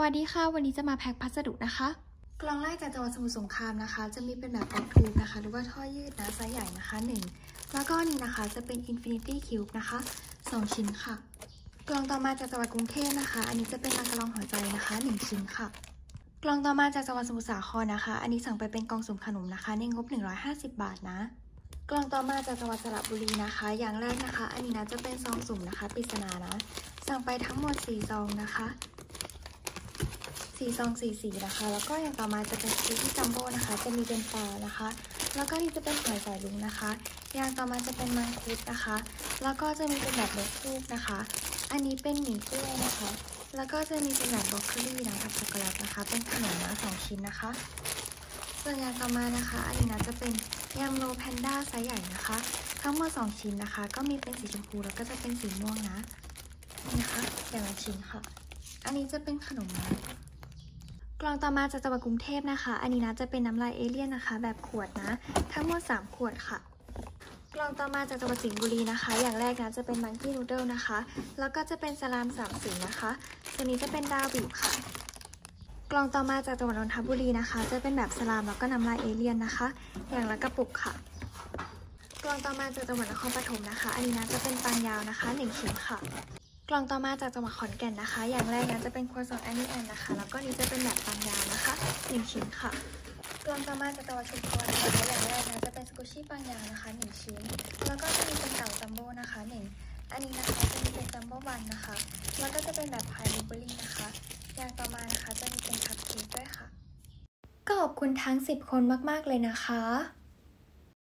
วัสดีค่ะ วันนี้จะมาแพ็คพัสดุนะคะ กล่องแรกจากจังหวัดสมุทรสงครามนะคะ จะมีเป็นแบบบ็อกทูบนะคะ หรือว่าท่อยืดนะไซส์ใหญ่นะคะ1แล้วก็นี่นะคะจะเป็น Infinity Cube นะคะ 2 ชิ้นค่ะ กล่องต่อมาจากจังหวัดกรุงเทพนะคะ อันนี้จะเป็นมากระลองหัวใจนะคะ 1 ชิ้นค่ะ กล่องต่อมาจากจังหวัดสมุทรสาครนะคะ อันนี้สั่งไปเป็นกล่องสุ่มขนมนะคะ ในงบ 150 บาทนะกล่องต่อมาจากจังหวัดสระบุรีนะคะ อย่างแรกนะคะ อันนี้นะจะเป็นซองสุ่มนะคะปริศนานะ สั่งไปทั้งหมด 4 ซองนะคะ สีซองสีสีนะคะ แล้วก็อย่างต่อมาจะเป็นชีสที่จัมโบ้นะคะ จะมีเป็นปลานะคะ แล้วก็นี่จะเป็นหอยสายลุงนะคะ อย่างต่อมาจะเป็นมังคุดนะคะ แล้วก็จะมีเป็นแบบนกคูกนะคะ อันนี้เป็นหมี่กล้วยนะคะ แล้วก็จะมีเป็นแบบบรอกโคลีนะกับช็อกโกแลตนะคะ เป็นขนมนะสองชิ้นนะคะ ส่วนอย่างต่อมานะคะ อันนี้นะจะเป็นยำโลแพนด้าไซส์ใหญ่นะคะ ทั้งหมด2ชิ้นนะคะ ก็มีเป็นสีชมพูแล้วก็จะเป็นสีม่วงนะนี่นะคะอย่ละชิ้นค่ะ อันนี้จะเป็นขนมนะ กล่องต่อมาจากจังหวัดกรุงเทพนะคะ อันนี้นะจะเป็นน้ำลายเอเลี่ยนนะคะ แบบขวดนะ ทั้งหมด 3 ขวดค่ะ กล่องต่อมาจากจังหวัดสิงห์บุรีนะคะ อย่างแรกนะจะเป็นมังกี้นูเดิลนะคะ แล้วก็จะเป็นสลามสามสีนะคะตัวนี้จะเป็นดาวบีบค่ะ กล่องต่อมาจากจังหวัดนนทบุรีนะคะ จะเป็นแบบสลามแล้วก็น้ำลายเอเลี่ยนนะคะ อย่างละกระปุกค่ะ กล่องต่อมาจากจังหวัดนครปฐมนะคะ อันนี้นะจะเป็นปังยาวนะคะหนึ่งชิ้นค่ะ กล่องต่อมาจากจังหวัดขอนแก่นนะคะ อย่างแรกนะจะเป็นครัวซองแอนนี้แอนนะคะ แล้วก็นี้จะเป็นแบบปังยาวนะคะหนึ่งชิ้นค่ะ กล่องต่อมาจากจังหวัดชุมพรนะคะอย่างแรกนะจะเป็นสกูชี่ปังยาวนะคะหนึ่งชิ้น แล้วก็จะมีเป็นเต่าจัมโบ้นะคะหนึ่งอันนี้นะคะจะมีเป็นจัมโบ้วันนะคะ แล้วก็จะเป็นแบบพายบลูเบอรี่นะคะ อย่างต่อมานะคะจะมีเป็นคัพเค้กด้วยค่ะ ก็ขอบคุณทั้ง 10 คนมากๆเลยนะคะ